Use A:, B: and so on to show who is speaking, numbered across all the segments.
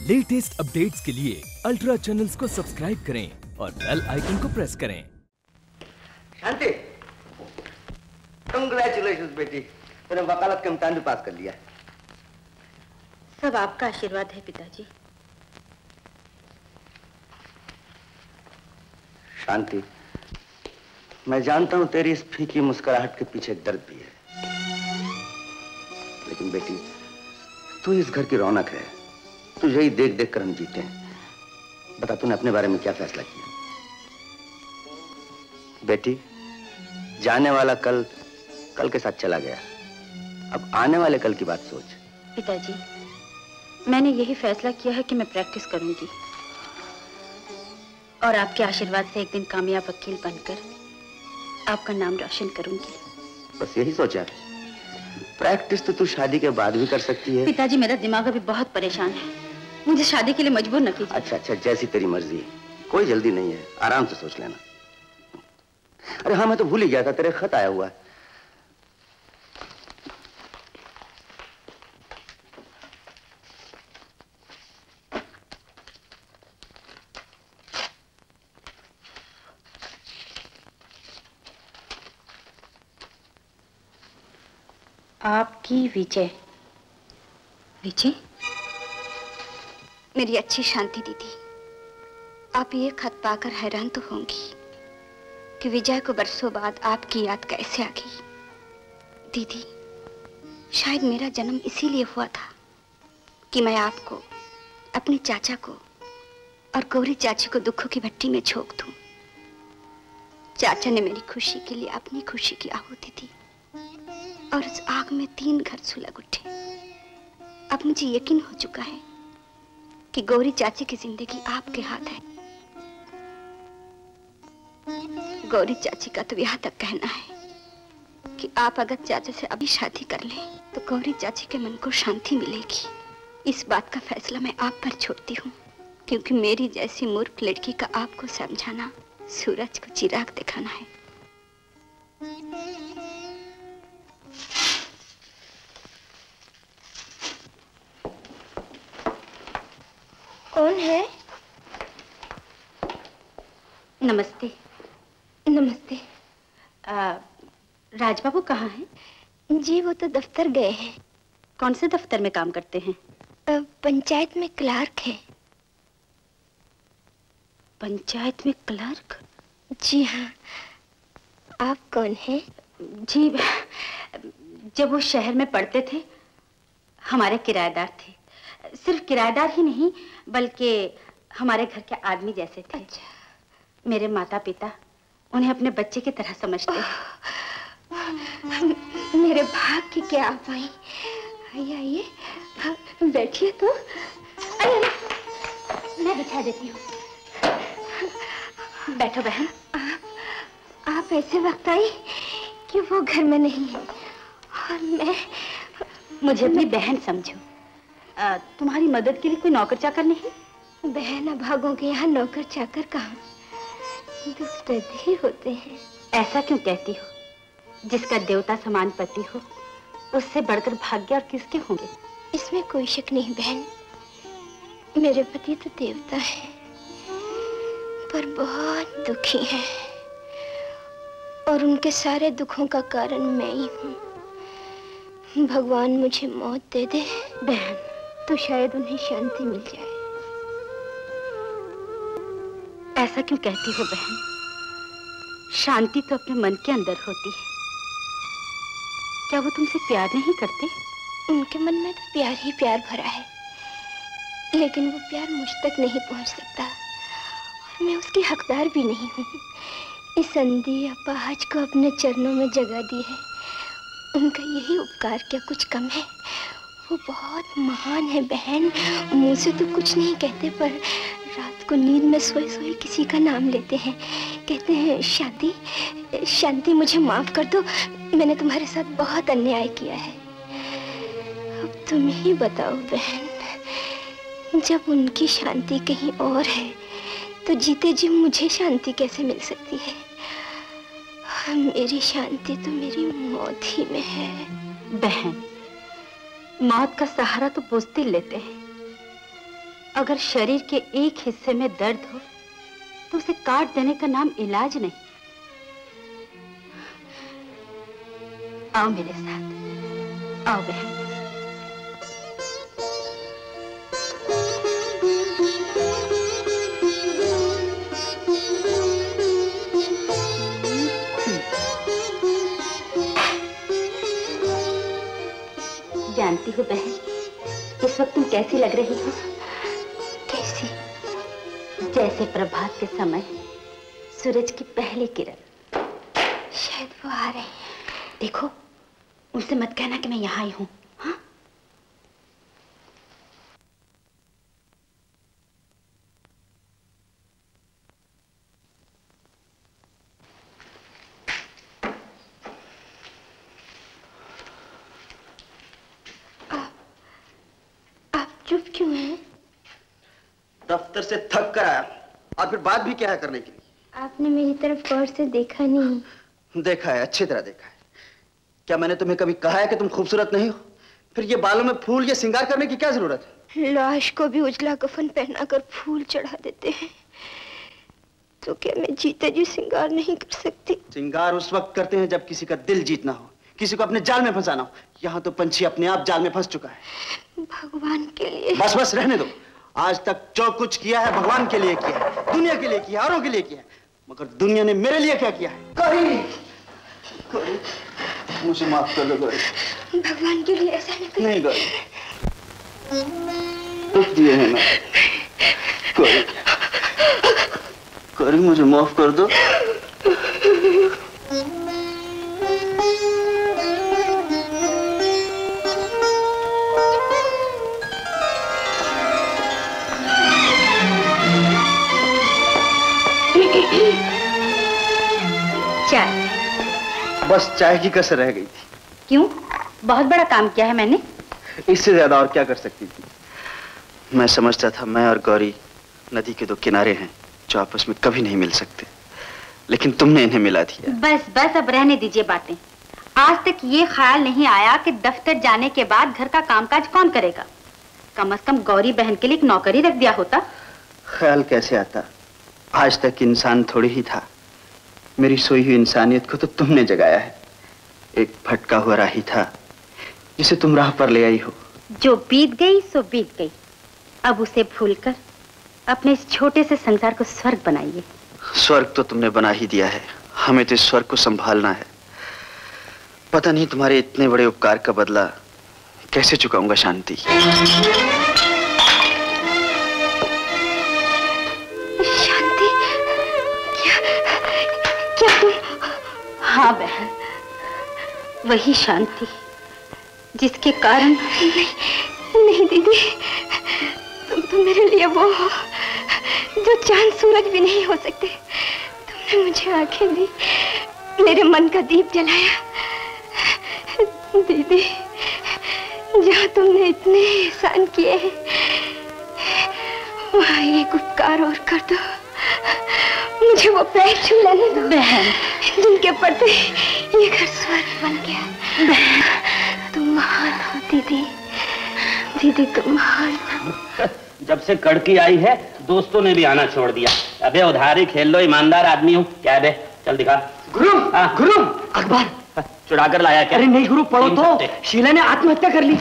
A: Latest updates के लिए ultra channels को सब्सक्राइब करें और बेल आइकन को प्रेस करें।
B: शांति। कंग्रेचुलेशन बेटी। तूने वकालत का इम्तान भी पास कर लिया।
C: सब आपका आशीर्वाद है पिताजी।
B: शांति मैं जानता हूँ तेरी इस फीकी मुस्कुराहट के पीछे दर्द भी है। लेकिन बेटी तू इस घर की रौनक है। तुझे ही देख देख कर हम जीते हैं। बता तूने अपने बारे में क्या फैसला किया? बेटी जाने वाला कल कल के साथ चला गया। अब आने वाले कल की बात सोच।
C: पिताजी मैंने यही फैसला किया है कि मैं प्रैक्टिस करूँगी। और आपके आशीर्वाद से एक दिन कामयाब वकील बनकर आपका नाम रोशन करूँगी।
B: बस यही सोचा। प्रैक्टिस तो तू शादी के बाद भी कर सकती है।
C: पिताजी मेरा दिमाग अभी बहुत परेशान है। मुझे शादी के लिए मजबूर न कीजिए।
B: अच्छा अच्छा जैसी तेरी मर्ज़ी। कोई जल्दी नहीं है। आराम से सोच लेना। अरे हाँ मैं तो भूल ही गया था तेरे खत आया हुआ है।
C: आपकी विजय। विजय?
D: मेरी अच्छी शांति दीदी। आप ये खत पाकर हैरान तो होंगी कि विजय को बरसों बाद आपकी याद कैसे आ गई। दीदी, शायद मेरा जन्म इसीलिए हुआ था कि मैं आपको, अपने चाचा को और गौरी चाची को दुखों की भट्टी में झोंक दूँ। चाचा ने मेरी खुशी के लिए अपनी खुशी की आहुति दी और उस आग में तीन घर सुलग उठे। अब मुझे यकीन हो चुका है कि गौरी चाची की ज़िंदगी आपके हाथ है। गौरी चाची का तो यहाँ तक कहना है कि आप अगर चाचा से अभी शादी कर लें तो गौरी चाची के मन को शांति मिलेगी। इस बात का फैसला मैं आप पर छोड़ती हूँ, क्योंकि मेरी जैसी मूर्ख लड़की का आपको समझाना, सूरज को चिराग दिखाना है। कौन है?
C: नमस्ते।
D: नमस्ते।
C: राजबाबू कहाँ हैं?
D: जी वो तो दफ्तर गए हैं।
C: कौन से दफ्तर में काम करते हैं?
D: पंचायत में क्लार्क है।
C: पंचायत में क्लर्क?
D: जी हाँ। आप कौन हैं?
C: जी जब वो शहर में पढ़ते थे हमारे किराएदार थे। सिर्फ़ किराएदार ही नहीं बल्कि हमारे घर के आदमी जैसे थे।
D: अच्छा।
C: मेरे माता पिता उन्हें अपने बच्चे की तरह समझते हैं।
D: मेरे भाग की क्या आप आई आइए आइए। हाँ, बैठिए तो।
C: अरे, मैं बिछा देती हूँ। बैठो बहन।
D: आप आप ऐसे वक्त आई कि वो घर में नहीं है। और मैं
C: मुझे अपनी बहन समझो। आ, तुम्हारी मदद के लिए कोई नौकर चाकर नहीं?
D: बहन अभागों के यहाँ नौकर चाकर कहाँ? दुख दर्द ही होते हैं।
C: ऐसा क्यों कहती हो? जिसका देवता समान पति हो उससे बढ़कर भाग्य और किसके होंगे?
D: इसमें कोई शक नहीं बहन। मेरे पति तो देवता है पर बहुत दुखी हैं। और उनके सारे दुखों का कारण मैं ही हूँ। भगवान मुझे मौत दे दे। बहन तो शायद उन्हें शांति मिल जाए।
C: ऐसा क्यों कहती हो बहन? शांति तो अपने मन के अंदर होती है। क्या वो तुमसे प्यार नहीं करते?
D: उनके मन में तो प्यार ही प्यार भरा है। लेकिन वो प्यार मुझ तक नहीं पहुँच सकता। और मैं उसकी हकदार भी नहीं हूँ। इस अंधी अपाहज को अपने चरणों में जगह दी है। उनका यही उपकार क्या कुछ कम है? वो बहुत महान है बहन। मुँह से तो कुछ नहीं कहते, पर रात को नींद में सोए सोए किसी का नाम लेते हैं। कहते हैं, शांति शांति, मुझे माफ़ कर दो। मैंने तुम्हारे साथ बहुत अन्याय किया है। अब तुम ही बताओ बहन, जब उनकी शांति कहीं और है तो जीते जी मुझे शांति कैसे मिल सकती है? मेरी शांति तो मेरी मौत ही में है।
C: बहन मौत का सहारा तो बुजदिल लेते हैं। अगर शरीर के एक हिस्से में दर्द हो तो उसे काट देने का नाम इलाज नहीं। आओ मेरे साथ। आओ बहन। जानती हो बहन? इस वक्त तुम कैसी लग रही हो?
D: कैसी?
C: जैसे प्रभात के समय सूरज की पहली किरण।
D: शायद वो आ रही है।
C: देखो उनसे मत कहना कि मैं यहाँ ही हूँ हाँ
D: आप चुप क्यों हैं
E: दफ्तर से थक कर आया और फिर बात भी क्या है करने के लिए?
D: आपने मेरी तरफ़ गौर से देखा नहीं।
E: देखा है अच्छी तरह देखा है। क्या मैंने तुम्हें कभी कहा है कि तुम खूबसूरत नहीं हो? फिर ये बालों में फूल या श्रृंगार करने की क्या ज़रूरत है?
D: लाश को भी उजला कफन पहनाकर फूल चढ़ा देते हैं। तो क्या मैं जीते जी श्रृंगार नहीं कर सकती?
E: श्रृंगार उस वक्त करते हैं जब किसी का दिल जीतना हो किसी को अपने जाल में फंसाना हो। यहाँ तो पंछी अपने आप जाल में फंस चुका है।
D: भगवान के लिए।
E: बस बस रहने दो। आज तक जो कुछ किया है भगवान के लिए किया है दुनिया के लिए किया औरों के लिए किया है। मगर दुनिया ने मेरे लिए क्या किया है? नहीं। मुझे माफ़ कर दो गौरी
D: भगवान के लिए ऐसा नहीं
E: नहीं गौरी दुख दिए हैं ना। कोई कोई मुझे माफ़ कर दो। बस चाय की कसर रह गई थी।
C: क्यों? बहुत बड़ा काम किया है मैंने।
E: इससे ज़्यादा और क्या कर सकती थी? मैं समझता था मैं और गौरी नदी के दो किनारे हैं जो आपस में कभी नहीं मिल सकते। लेकिन तुमने इन्हें मिला दिया।
C: बस बस अब रहने दीजिए बातें। आज तक ये ख्याल नहीं आया कि दफ्तर जाने के बाद घर का कामकाज कौन करेगा। कम से कम गौरी बहन के लिए एक नौकरी रख दिया होता।
E: ख्याल कैसे आता? आज तक इंसान थोड़ी ही था। मेरी सोई हुई इंसानियत को तो तुमने जगाया है। एक भटका हुआ राही था जिसे तुम राह पर ले आई हो।
C: जो बीत गई सो बीत गई। अब उसे भूलकर अपने इस छोटे से संसार को स्वर्ग बनाइए।
E: स्वर्ग तो तुमने बना ही दिया है। हमें तो इस स्वर्ग को संभालना है। पता नहीं तुम्हारे इतने बड़े उपकार का बदला कैसे चुकाऊँगा शांति
D: शांति।
C: हाँ। बहन वही शांति, जिसके कारण
D: नहीं नहीं दीदी, तुम तो मेरे लिए वो हो, जो चाँद सूरज भी नहीं हो सकते। तुमने मुझे आँखें दी, मेरे मन का दीप जलाया। दीदी, जहाँ तुमने इतने एहसान किए हैं, वहाँ एक उपकार और कर दो। मुझे वो पैर छू लेने दो।
C: बहन
D: जिनके पड़ते ये घर स्वर्ग बन गया। बहन तुम महान हो दीदी। दीदी तुम महान हो।
F: जब से कड़की आई है दोस्तों ने भी आना छोड़ दिया। अबे उधारी खेल लो ईमानदार आदमी हूँ। क्या है बे? चल दिखा।
G: गुरु
F: हाँ।
G: गुरु। अखबार
F: चुरा कर लाया क्या?
G: अरे नहीं गुरु पढ़ो तो। शीला ने आत्महत्या कर ली।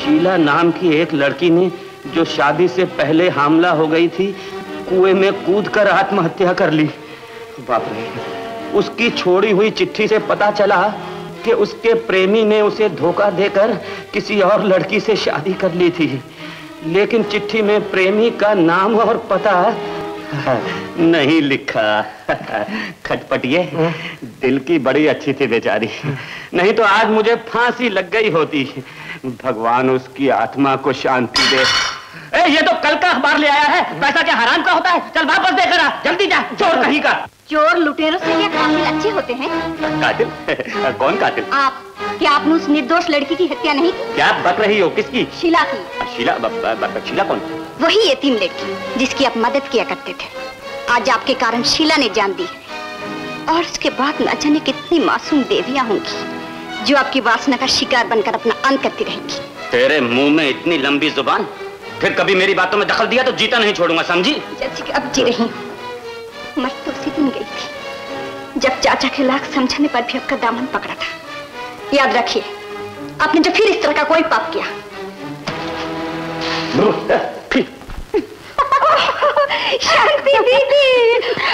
F: शीला नाम की एक लड़की ने जो शादी से पहले हमला हो गई थी कुएँ में कूद कर आत्महत्या कर ली। बाप रे उसकी छोड़ी हुई चिट्ठी से पता चला कि उसके प्रेमी ने उसे धोखा देकर किसी और लड़की से शादी कर ली थी। लेकिन चिट्ठी में प्रेमी का नाम और पता नहीं लिखा। खटपटिए दिल की बड़ी अच्छी थी बेचारी। नहीं तो आज मुझे फांसी लग गई होती। भगवान उसकी आत्मा को शांति दे। ए, ये तो कल का अखबार ले आया है। पैसा क्या हराम का होता है? चल वापस देकर आ जल्दी जा। चोर कहीं का।
C: चोर लुटेरों से ये कातिल अच्छे होते हैं।
F: कातिल? कौन कातिल?
C: आप क्या आपने उस निर्दोष लड़की की हत्या नहीं की?
F: क्या बक रही हो? किसकी?
C: शीला की।
F: शीला? ब, ब, ब, शीला कौन?
C: वही यतीम लड़की जिसकी आप मदद किया करते थे। आज आपके कारण शीला ने जान दी है। और उसके बाद न जाने कितनी मासूम देवियाँ होंगी जो आपकी वासना का शिकार बनकर अपना अंत करती रहेंगी।
F: तेरे मुँह में इतनी लंबी ज़ुबान? फिर कभी मेरी बातों में दखल दिया तो जीता नहीं छोड़ूँगा समझी?
D: जैसे कि अब जी रही मर तो उसी दिन गई थी जब चाचा के लाख समझाने पर भी आपका दामन पकड़ा था। याद रखिए आपने जो फिर इस तरह का कोई पाप किया। शांति दीदी।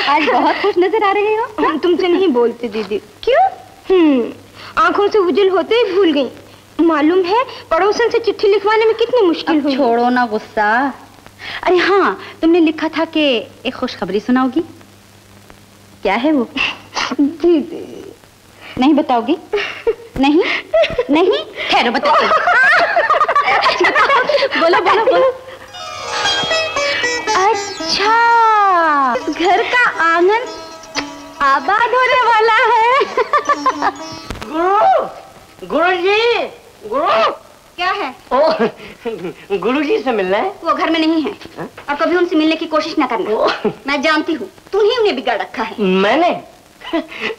D: आज बहुत खुश नज़र आ रहे हो। हम तुमसे नहीं बोलते दीदी। क्यों? हम्म आँखों से उजल होते ही भूल गई। मालूम है पड़ोसन से चिट्ठी लिखवाने में कितनी मुश्किल हुई?
C: छोड़ो ना गुस्सा। अरे हाँ तुमने लिखा था कि एक खुशखबरी सुनाओगी। क्या है वो?
D: दीदी
C: नहीं बताओगी? नहीं? नहीं? ठहरो बताओ। बोलो बोलो बोलो। अच्छा इस घर का आँगन आबाद होने वाला है।
G: गुरु गुरु जी गुरु!
D: क्या है?
G: ओ गुरु जी से मिलना है।
D: वो घर में नहीं है। और कभी उनसे मिलने की कोशिश ना करना। मैं जानती हूँ ही उन्हें बिगाड़ रखा है।
G: मैंने?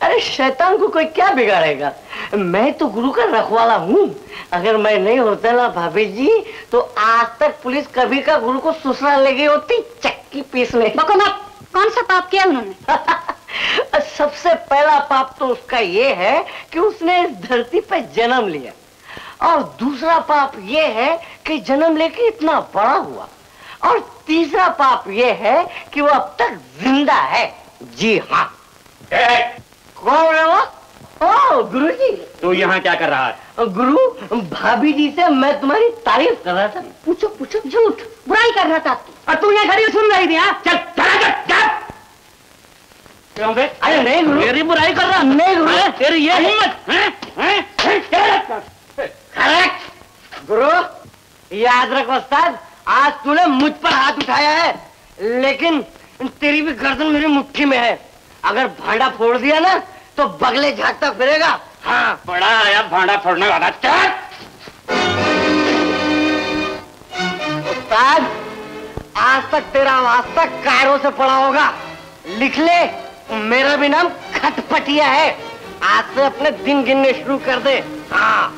G: अरे शैतान को कोई क्या बिगाड़ेगा? मैं तो गुरु का रखवाला हूँ। अगर मैं नहीं होता ना भाभी जी तो आज तक पुलिस कभी का गुरु को ससुराल ले गई होती चक्की पीसने
D: बको मत कौन सा पाप किया उन्होंने?
G: सबसे पहला पाप तो उसका ये है कि उसने इस धरती पर जन्म लिया। और दूसरा पाप ये है कि जन्म लेके इतना बड़ा हुआ। और तीसरा पाप ये है कि वो अब तक ज़िंदा है। जी हाँ। कौन है वो? ओ गुरु जी।
F: तू यहाँ क्या कर रहा है?
G: गुरु भाभी जी से मैं तुम्हारी तारीफ़ कर रहा था।
D: पूछो पूछो। झूठ। बुराई कर रहा था। आपकी
G: और तू यहाँ खड़ी सुन रही थी हाँ? चल? अरे नहीं गुरु।
F: मेरी बुराई कर रहा
G: नहीं गुरु।
F: तेरी ये हिम्मत हैं? हैं? हैं?
G: करेक्ट गुरु याद रख उस्ताद आज तूने मुझ पर हाथ उठाया है लेकिन तेरी भी गर्दन मेरी मुट्ठी में है। अगर भांडा फोड़ दिया ना तो बगले झाड़ता फिरेगा। हाँ
F: बड़ा आया भांडा फोड़ने वाला। चल
G: उस्ताद आज तक तेरा वास्ता कायरों से पड़ा होगा। लिख ले मेरा भी नाम खटपटिया है। आज से अपने दिन गिनने शुरू कर दे। हाँ।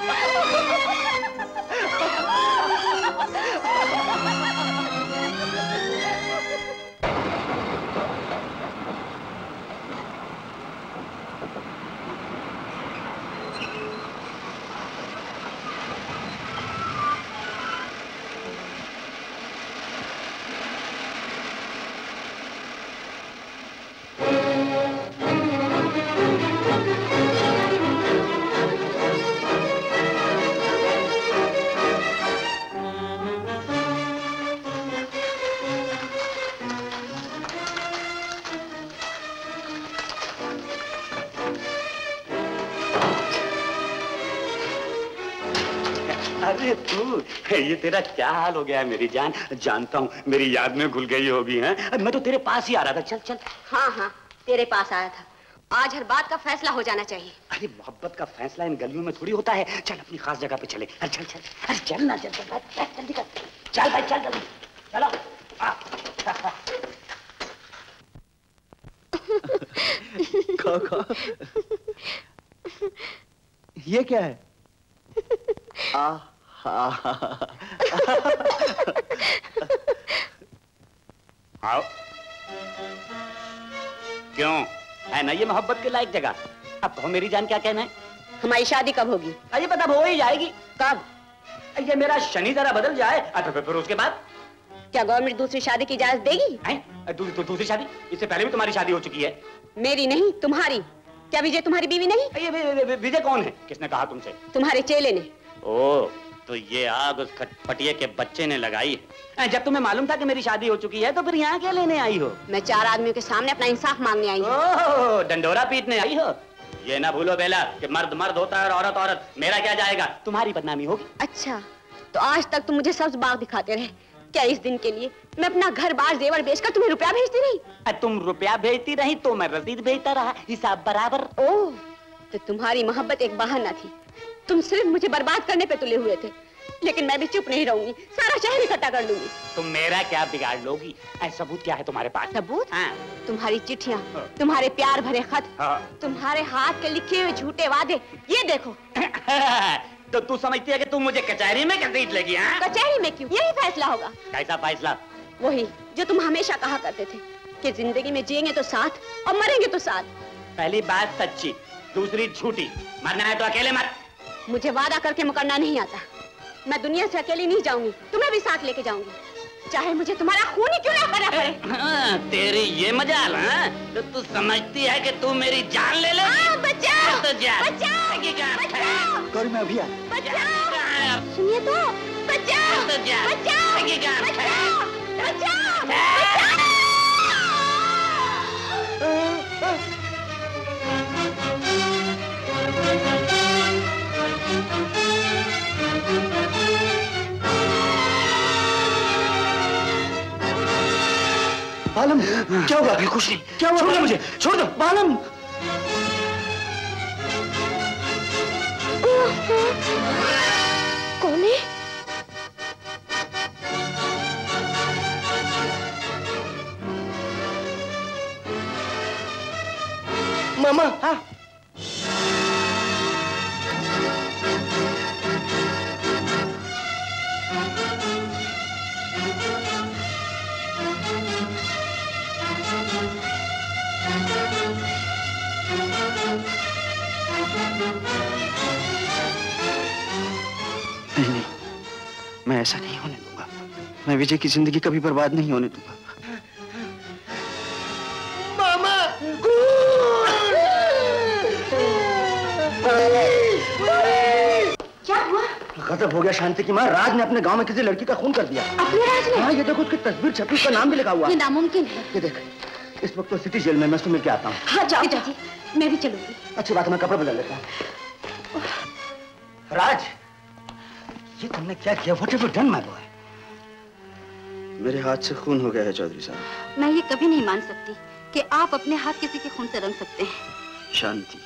F: Yeah. तेरा क्या हाल हो गया है मेरी जान? जानता हूँ मेरी याद में घुल गई होगी हैं? मैं तो तेरे पास ही आ रहा था। चल चल।
D: हाँ हाँ तेरे पास आया था। आज हर बात का फैसला हो जाना चाहिए।
F: अरे मोहब्बत का फैसला इन गलियों में थोड़ी होता है। चल अपनी खास जगह पे चले। अरे चल चल। अरे चल ना चल चल जल्दी कर। चल भाई चल जल्दी। चलो। आ।
E: खा खा। ये क्या है? आ हा
F: आओ। क्यों? है ना ये मोहब्बत के लायक जगह? अब कहो मेरी जान क्या कहना है?
D: हमारी शादी कब होगी?
F: अरे पता हो ही जाएगी। कब? ये मेरा शनि जरा बदल जाए। अच्छा फिर उसके बाद?
D: क्या गवर्नमेंट दूसरी शादी की इजाज़त देगी?
F: हैं? दू, दूसरी शादी? इससे पहले भी तुम्हारी शादी हो चुकी है।
D: मेरी नहीं तुम्हारी। क्या विजय तुम्हारी बीवी नहीं?
F: विजय कौन है? किसने कहा तुमसे?
D: तुम्हारे चेले ने।
F: ओ तो ये आग उस खटपटिए के बच्चे ने लगाई है। जब तुम्हें मालूम था कि मेरी शादी हो चुकी है तो फिर यहाँ क्या लेने आई हो?
D: मैं चार आदमियों के सामने अपना इंसाफ मांगने आई हूँ।
F: डंडोरा पीटने आई हो? ये ना भूलो बेला कि मर्द मर्द होता है और औरत औरत। मेरा क्या जाएगा? तुम्हारी बदनामी होगी।
D: अच्छा तो आज तक तुम मुझे सब्ज बाग दिखाते रहे। क्या इस दिन के लिए मैं अपना घर बार जेवर बेचकर तुम्हें रुपया भेजती रही?
F: तुम रुपया भेजती रही तो मैं रसीद भेजता रहा हिसाब बराबर।
D: ओह तो तुम्हारी मोहब्बत एक बहाना थी। तुम सिर्फ़ मुझे बर्बाद करने पे तुले हुए थे
C: लेकिन मैं भी चुप नहीं रहूँगी सारा शहर इकट्ठा कर लूँगी।
F: तुम मेरा क्या बिगाड़ लोगी? सबूत क्या है तुम्हारे पास?
C: सबूत?
F: हाँ।
C: तुम्हारी चिट्ठियाँ तुम्हारे प्यार भरे खत
F: हाँ।
C: तुम्हारे हाथ के लिखे हुए झूठे वादे ये देखो।
F: तो तू समझती है कि तू मुझे कचहरी में घसीट लेगी हाँ?
C: कचहरी में क्यों? यही फैसला होगा।
F: कैसा फैसला?
C: वही जो तुम हमेशा कहा करते थे कि ज़िंदगी में जिएँगे तो साथ और मरेंगे तो साथ।
F: पहली बात सच्ची दूसरी झूठी। मरना है तो अकेले मर।
C: मुझे वादा करके मुकरना नहीं आता। मैं दुनिया से अकेली नहीं जाऊँगी तुम्हें भी साथ लेके जाऊँगी। चाहे मुझे तुम्हारा खून ही क्यों ना करना पड़े।
F: हाँ, तेरी ये मजाल हाँ? तो तू समझती है कि तू मेरी जान ले ले?
C: हाँ, बचाओ
F: तो जा
C: बचाओ
F: है?
C: बचाओ
E: मैं अभी आ
C: बचाओ। सुनिए तो बचाओ
F: तो जा।
C: बचाओ
F: है?
C: बचाओ बचाओ
E: बालम क्या हुआ? अभी कुछ नहीं। क्या हुआ छोड़ दो मुझे छोड़। दो बालम विजय की ज़िंदगी कभी बर्बाद नहीं होने दूँगा। मामा!
C: क्या हुआ?
B: गजब हो गया शांति की माँ। राज ने अपने गाँव में किसी लड़की का खून कर दिया।
C: अपने राज ने
B: हाँ ये देखो उसकी तस्वीर छपी उसका नाम भी लिखा हुआ।
C: ये
B: है।
C: नामुमकिन है।
B: ये देख इस वक्त तो सिटी जेल में मैं उससे मिल के आता हूँ।
C: हाँ जाओ जी मैं भी चलूँगी।
B: अच्छी बात है मैं कपड़े बदल लेता हूँ। राज ये तुमने क्या किया? What have you done my boy
E: मेरे हाथ से खून हो गया है चौधरी साहब।
C: मैं ये कभी नहीं मान सकती कि आप अपने हाथ किसी के खून से रंग सकते हैं।
E: शांति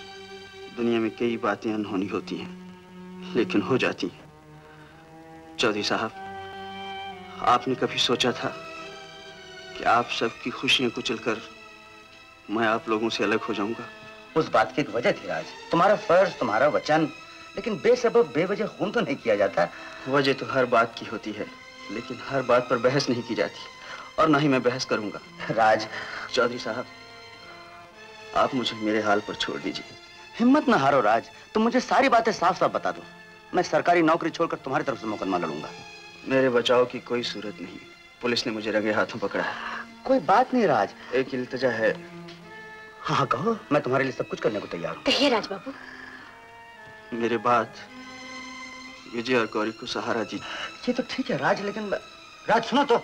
E: दुनिया में कई बातें अनहोनी होती हैं लेकिन हो जाती हैं। चौधरी साहब आपने कभी सोचा था कि आप सबकी खुशियाँ कुचलकर मैं आप लोगों से अलग हो जाऊँगा?
B: उस बात की एक वजह थी राज। तुम्हारा फ़र्ज़ तुम्हारा वचन लेकिन बेसबब बेवजह खून तो नहीं किया जाता।
E: वजह तो हर बात की होती है। लेकिन हर बात पर बहस नहीं की जाती और ना ही मैं बहस करूँगा।
B: राज।
E: चौधरी साहब आप मुझे मेरे हाल पर छोड़ दीजिए।
B: हिम्मत ना हारो राज। तुम मुझे सारी बातें साफ़ साफ़ बता दो। मैं सरकारी नौकरी छोड़कर तुम्हारी तरफ़ से मुकदमा लड़ूँगा।
E: मेरे बचाव की कोई सूरत नहीं। पुलिस ने मुझे रंगे हाथों पकड़ा। है
B: कोई बात नहीं राज।
E: एक इल्तजा है।
B: हाँ हाँ कहो। मैं तुम्हारे लिए सब कुछ करने को तैयार हूँ।
C: कहिए राज बाबू।
E: मेरे बाद विजय और गौरी को सहारा दी
B: ये तो ठीक है राज लेकिन राज सुनो तो।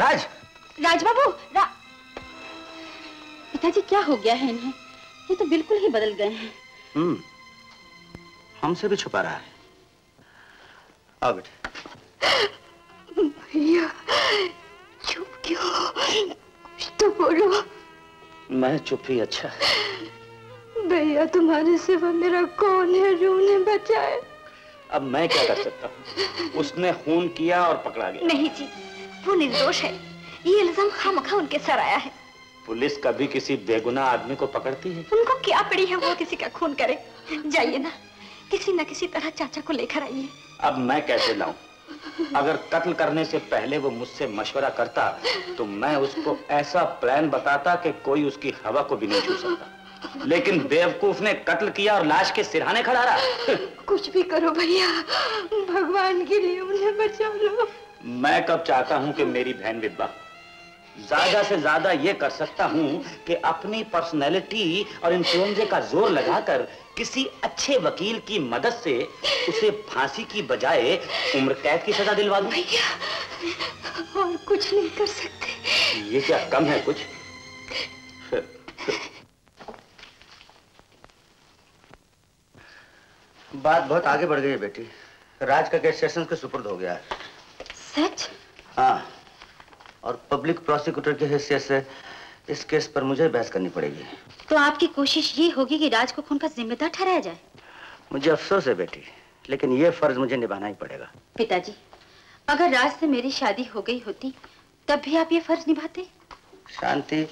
B: राज!
C: राज बाबू रा... पिताजी क्या हो गया है इन्हें? ये तो बिल्कुल ही बदल गए हैं।
B: हम्म हमसे भी छुपा रहा है। आओ बेटे।
D: भैया चुप क्यों? तो बोलो।
F: मैं चुप ही अच्छा।
D: भैया तुम्हारे सिवा मेरा कौन है? जो उन्हें बचाए।
F: अब मैं क्या कर सकता हूँ? उसने खून किया और पकड़ा गया।
D: नहीं जी वो निर्दोष है। ये इल्ज़ाम खामखा उनके सर आया है।
F: पुलिस कभी किसी बेगुनाह आदमी को पकड़ती है?
D: उनको क्या पड़ी है वो किसी का खून करे? जाइए ना किसी न किसी तरह चाचा को लेकर आइए।
F: अब मैं कैसे लाऊं? अगर कत्ल करने से पहले वो मुझसे मशवरा करता तो मैं उसको ऐसा प्लान बताता कि कोई उसकी हवा को भी नहीं छू सकता। लेकिन बेवकूफ़ ने कत्ल किया और लाश के सिरहाने खड़ा रहा।
D: कुछ भी करो भैया भगवान के लिए उन्हें बचा लो।
F: मैं कब चाहता हूँ कि मेरी बहन विब्बा ज़्यादा से ज़्यादा ये कर सकता हूँ कि अपनी पर्सनैलिटी और इन्फ्लुएंजे का ज़ोर लगाकर किसी अच्छे वकील की मदद से उसे फांसी की बजाय उम्र कैद की सजा दिलवा दूँ।
D: भैया और कुछ नहीं कर सकते।
F: ये क्या कम है कुछ?
B: बात बहुत आगे बढ़ गई है बेटी। राज का केस सेशन के सुपुर्द हो गया है।
C: सच?
B: हाँ। और पब्लिक प्रोसिक्यूटर की हैसियत से इस केस पर मुझे बहस करनी पड़ेगी।
C: तो आपकी कोशिश ये होगी कि राज को खून का जिम्मेदार ठहराया जाए?
B: मुझे अफसोस है बेटी लेकिन ये फ़र्ज़ मुझे निभाना ही पड़ेगा।
C: पिताजी अगर राज से मेरी शादी हो गई होती तब भी आप ये फ़र्ज़ निभाते?
B: शांति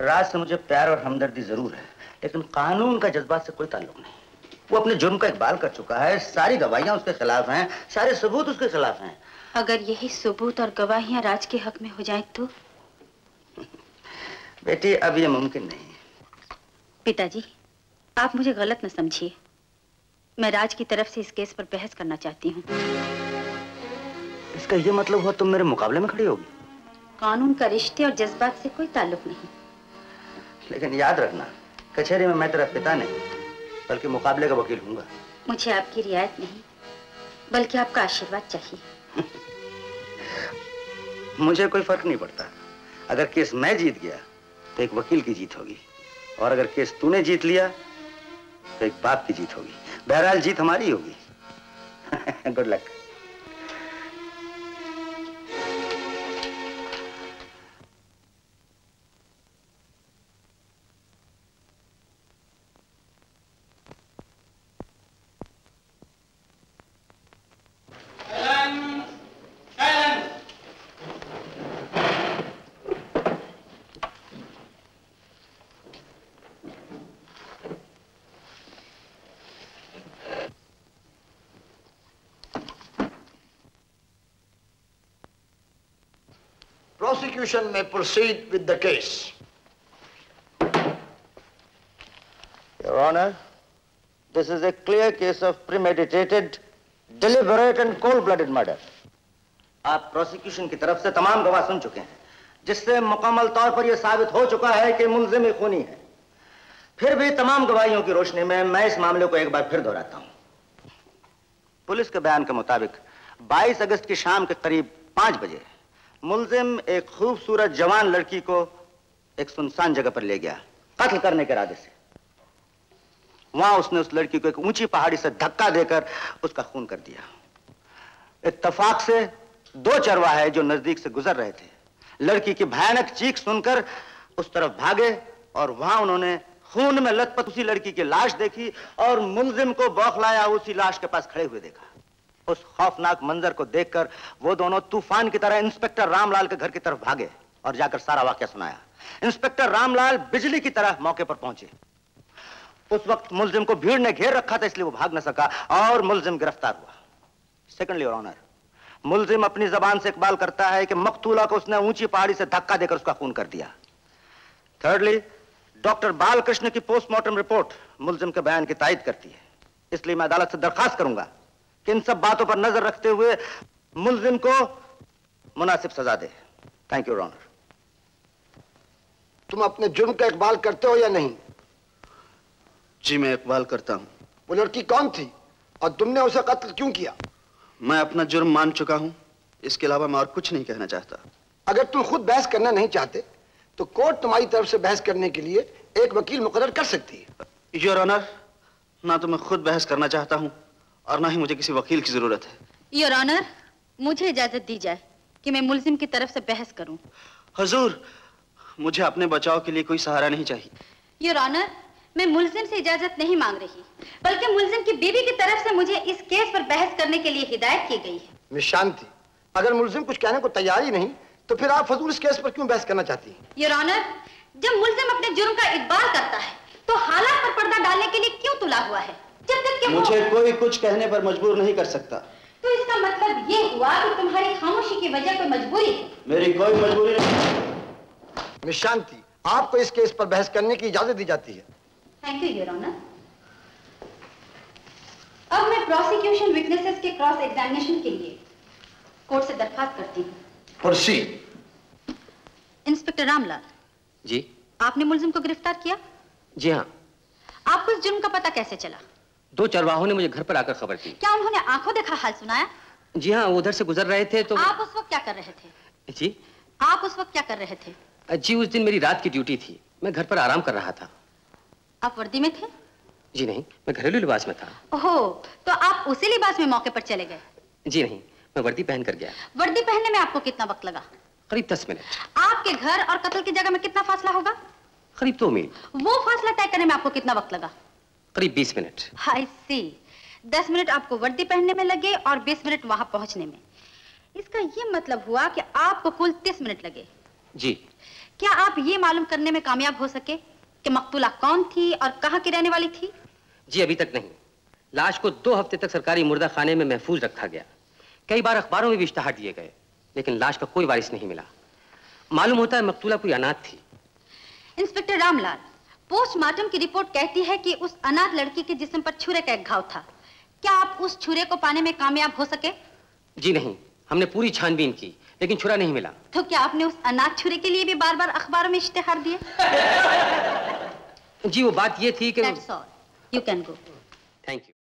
B: राज से मुझे प्यार और हमदर्दी ज़रूर है लेकिन कानून का जज्बात से कोई ताल्लुक नहीं। वो अपने जुर्म का इकबाल कर चुका है। सारी गवाहियाँ उसके खिलाफ हैं सारे सबूत उसके खिलाफ हैं।
C: अगर यही सबूत और गवाहियाँ राज के हक में हो जाए तो?
B: बेटी अब ये मुमकिन नहीं
C: पिताजी आप मुझे गलत न समझिए। मैं राज की तरफ़ से इस केस पर बहस करना चाहती हूँ।
B: इसका ये मतलब हुआ तुम मेरे मुकाबले में खड़ी होगी।
C: कानून का रिश्ते और जज्बात से कोई ताल्लुक नहीं।
B: लेकिन याद रखना कचहरी में मैं तेरा पिता नहीं। बल्कि मुकाबले का वकील हूँ
C: मुझे आपकी रियायत नहीं बल्कि आपका आशीर्वाद चाहिए।
B: मुझे कोई फ़र्क नहीं पड़ता। अगर केस मैं जीत गया तो एक वकील की जीत होगी। और अगर केस तूने जीत लिया तो एक बाप की जीत होगी। बहरहाल जीत हमारी होगी। Good luck
H: Prosecution may proceed with the case.
B: Your Honor, this is a clear case of premeditated, deliberate and cold-blooded murder. आप प्रोसिक्यूशन की तरफ़ से तमाम गवाह सुन चुके हैं जिससे मुकम्मल तौर पर यह साबित हो चुका है कि मुलजिम खूनी है फिर भी तमाम गवाहियों की रोशनी में मैं इस मामले को एक बार फिर दोहराता हूँ पुलिस के बयान के मुताबिक 22 अगस्त की शाम के करीब पाँच बजे मुलजिम एक खूबसूरत जवान लड़की को एक सुनसान जगह पर ले गया, कत्ल करने के इरादे से। वहाँ उसने उस लड़की को एक ऊँची पहाड़ी से धक्का देकर उसका खून कर दिया। इत्तफाक से दो चरवाहे जो नज़दीक से गुजर रहे थे। लड़की की भयानक चीख सुनकर उस तरफ़ भागे और वहाँ उन्होंने खून में लथपथ उसी लड़की की लाश देखी और मुलजिम को बौखलाया, उसी लाश के पास खड़े हुए देखा। उस खौफनाक मंजर को देखकर वो दोनों तूफ़ान की तरह इंस्पेक्टर रामलाल के घर की तरफ़ भागे और जाकर सारा वाक्य सुनाया। इंस्पेक्टर रामलाल बिजली की तरह मौके पर पहुँचे। उस वक्त मुलजिम को भीड़ ने घेर रखा था, इसलिए वो भाग न सका और मुलजिम गिरफ़्तार हुआ। सेकेंडली ऑनर मुलजिम अपनी जबान से इकबाल करता है कि मकतूला को उसने ऊँची पहाड़ी से धक्का देकर उसका खून कर दिया। थर्डली डॉक्टर बालकृष्ण की पोस्टमार्टम रिपोर्ट मुलजिम के बयान की तायद करती है। इसलिए मैं अदालत से दरखास्त करूँगा इन सब बातों पर नज़र रखते हुए मुलजिम को मुनासिब सजा दे। थैंक यू ऑनर
H: तुम अपने जुर्म का इकबाल करते हो या नहीं?
E: जी मैं इकबाल करता हूँ।
H: वो लड़की कौन थी? और तुमने उसे कत्ल क्यों किया?
E: मैं अपना जुर्म मान चुका हूँ। इसके अलावा मैं और कुछ नहीं कहना चाहता।
H: अगर तुम खुद बहस करना नहीं चाहते तो कोर्ट तुम्हारी तरफ़ से बहस करने के लिए एक वकील मुकर्र कर सकती है।
E: योर ऑनर ना तो मैं खुद बहस करना चाहता हूँ। और ना ही मुझे किसी वकील की ज़रूरत है।
C: योर ऑनर मुझे इजाज़त दी जाए कि मैं मुलजिम की तरफ़ से बहस करूँ।
E: हजूर मुझे अपने बचाव के लिए कोई सहारा नहीं चाहिए।
C: योर ऑनर मैं मुलजिम से इजाज़त नहीं मांग रही बल्कि मुलजिम की बीवी की तरफ़ से मुझे इस केस पर बहस करने के लिए हिदायत की गई है।
H: मिस शांति अगर मुलजिम कुछ कहने को तैयार ही नहीं तो फिर आप फजूल इस केस पर क्यों बहस करना चाहती हैं?
C: योर ऑनर जब मुलजिम अपने जुर्म का इकबाल करता है तो हालात पर पर्दा डालने के लिए क्यों तुला हुआ है? जब तक कि
E: मुझे कोई कुछ कहने पर मजबूर नहीं कर सकता।
C: तो इसका मतलब ये हुआ कि तुम्हारी खामोशी की वजह कोई मजबूरी है?
E: मेरी कोई मजबूरी नहीं।
H: मिस शांति आपको इस केस पर बहस करने की इजाज़त दी जाती है।
C: थैंक यू योर ऑनर अब मैं प्रोसिक्यूशन विटनेसेस के क्रॉस एग्जामिनेशन के लिए कोर्ट से दरखास्त करती हूँ।
H: Proceed
C: inspector Ramlal
F: ji.
C: आपने मुलजिम को गिरफ़्तार किया?
F: जी हाँ।
C: आपको इस जुर्म का पता कैसे चला?
F: दो चरवाहों ने मुझे घर पर आकर खबर दी
C: क्या उन्होंने आँखों देखा हाल सुनाया?
F: जी हाँ उधर से गुजर रहे थे तो
C: आप उस वक्त क्या कर रहे थे?
F: जी।
C: आप उस वक्त क्या कर रहे थे?
F: जी उस दिन मेरी रात की ड्यूटी थी। मैं घर पर आराम कर रहा था।
C: आप वर्दी में थे?
F: जी नहीं मैं घरेलू लिबास में था।
C: ओहो तो आप उसी लिबास में मौके पर चले गए?
F: जी नहीं मैं वर्दी पहन कर गया।
C: वर्दी पहनने में आपको कितना वक्त लगा?
F: करीब दस मिनट।
C: आपके घर और कत्ल की जगह में कितना फासला होगा?
F: करीब दो मील।
C: वो फासला तय करने में आपको कितना वक्त लगा?
F: करीब बीस मिनट।
C: आई सी दस मिनट आपको वर्दी पहनने में लगे और बीस मिनट वहाँ पहुँचने में। इसका ये मतलब हुआ कि आपको कुल तीस मिनट लगे।
I: जी।
C: क्या आप ये मालूम करने में कामयाब हो सके कि मकतूला कौन थी और कहाँ की रहने वाली थी?
I: जी अभी तक नहीं। लाश को दो हफ़्ते तक सरकारी मुर्दा खाने में महफूज रखा गया। कई बार अखबारों में भी इश्तहार दिए गए लेकिन लाश का कोई वारिस नहीं मिला। मालूम होता है मकतूला कोई अनाथ थी।
C: इंस्पेक्टर रामलाल पोस्टमार्टम की रिपोर्ट कहती है कि उस अनाथ लड़की के जिस्म पर छुरे का एक घाव था। क्या आप उस छुरे को पाने में कामयाब हो सके?
I: जी नहीं हमने पूरी छानबीन की लेकिन छुरा नहीं मिला।
C: तो क्या आपने उस अनाथ छुरे के लिए भी बार बार अखबारों में इश्तेहार दिए?
I: जी वो बात ये थी कि.
C: You can go.
I: Thank you